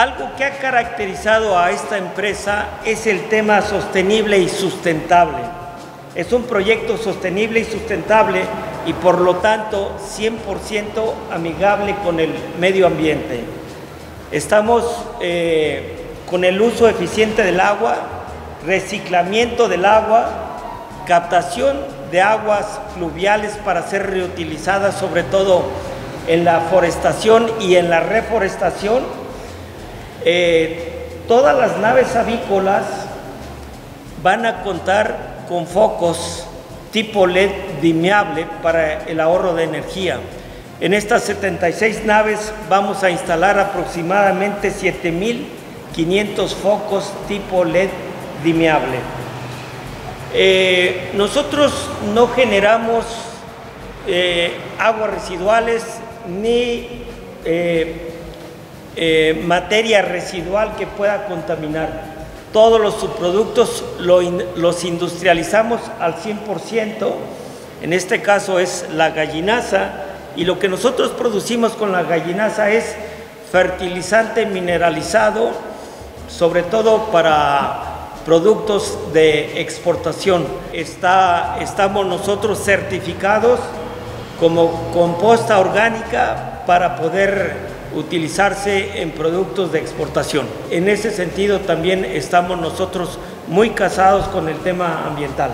Algo que ha caracterizado a esta empresa es el tema sostenible y sustentable. Es un proyecto sostenible y sustentable y por lo tanto 100% amigable con el medio ambiente. Estamos eh, con el uso eficiente del agua, reciclamiento del agua, captación de aguas fluviales para ser reutilizadas sobre todo en la forestación y en la reforestación. Eh, todas las naves avícolas van a contar con focos tipo LED dimeable para el ahorro de energía. En estas 76 naves vamos a instalar aproximadamente 7.500 focos tipo LED dimeable. Eh, nosotros no generamos eh, aguas residuales ni materia residual que pueda contaminar. Todos los subproductos los industrializamos al 100%, en este caso es la gallinaza, y lo que nosotros producimos con la gallinaza es fertilizante mineralizado, sobre todo para productos de exportación. Estamos nosotros certificados como composta orgánica para poder utilizarse en productos de exportación. En ese sentido también estamos nosotros muy casados con el tema ambiental.